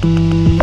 The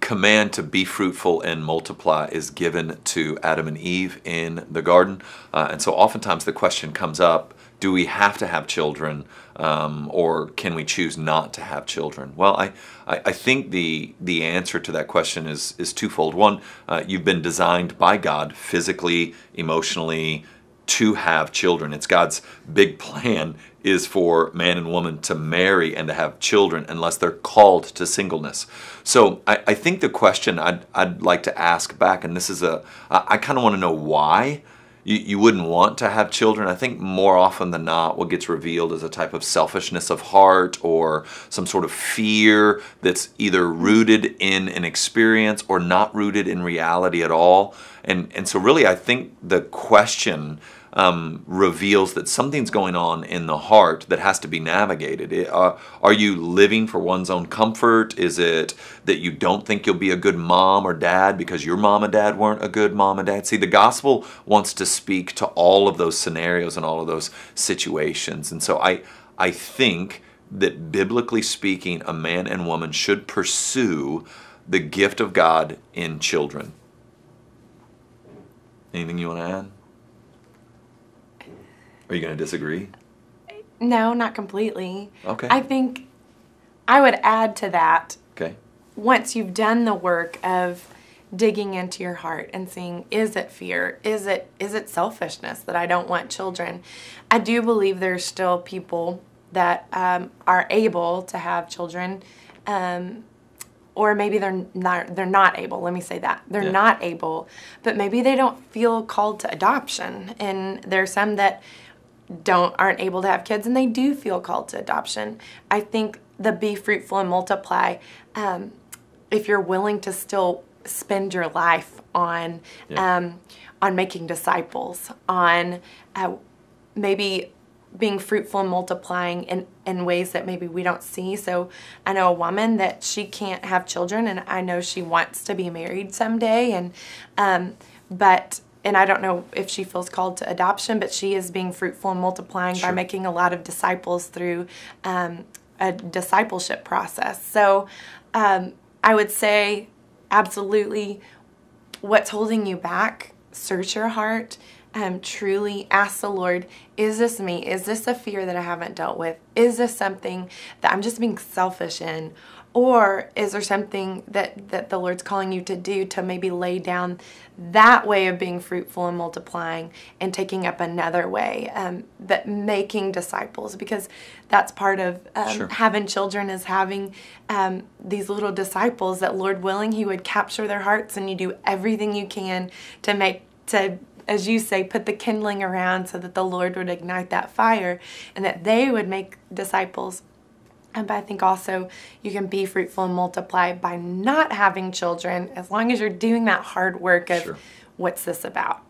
command to be fruitful and multiply is given to Adam and Eve in the garden. Uh, and so oftentimes the question comes up do we have to have children um, or can we choose not to have children? Well, I, I, I, think the, the answer to that question is, is twofold. One, uh, you've been designed by God physically, emotionally, to have children. It's God's big plan is for man and woman to marry and to have children unless they're called to singleness. So I, I think the question I'd, I'd like to ask back, and this is a, I, kind of want to know why you, you wouldn't want to have children. I think more often than not, what gets revealed is a type of selfishness of heart or some sort of fear that's either rooted in an experience or not rooted in reality at all. And, and so, really, I think the question um, reveals that something's going on in the heart that has to be navigated. It, uh, are you living for one's own comfort? Is it that you don't think you'll be a good mom or dad because your mom and dad weren't a good mom and dad? See, the gospel wants to speak to all of those scenarios and all of those situations. And so I, I think that biblically speaking, a man and woman should pursue the gift of God in children. Anything you want to add? Are you going to disagree? No, not completely. Okay. I think I would add to that. Okay. Once you've done the work of digging into your heart and seeing is it fear is it is it selfishness that i don't want children i do believe there's still people that um, are able to have children um, or maybe they're not they're not able let me say that they're yeah. not able but maybe they don't feel called to adoption and there's some that don't aren't able to have kids and they do feel called to adoption. I think the be fruitful and multiply, um, if you're willing to still spend your life on yeah. um, on making disciples, on uh, maybe being fruitful and multiplying in, in ways that maybe we don't see. So I know a woman that she can't have children and I know she wants to be married someday and um, but and I don't know if she feels called to adoption, but she is being fruitful and multiplying sure. by making a lot of disciples through um, a discipleship process. So um, I would say, absolutely, what's holding you back? Search your heart. Um, truly ask the Lord, is this me? Is this a fear that I haven't dealt with? Is this something that I'm just being selfish in? Or is there something that, that the Lord's calling you to do to maybe lay down that way of being fruitful and multiplying and taking up another way, um, that making disciples? Because that's part of um, sure. having children is having um, these little disciples that, Lord willing, He would capture their hearts and you do everything you can to make, to as you say, put the kindling around so that the Lord would ignite that fire and that they would make disciples and but I think also you can be fruitful and multiply by not having children as long as you're doing that hard work of sure. what's this about?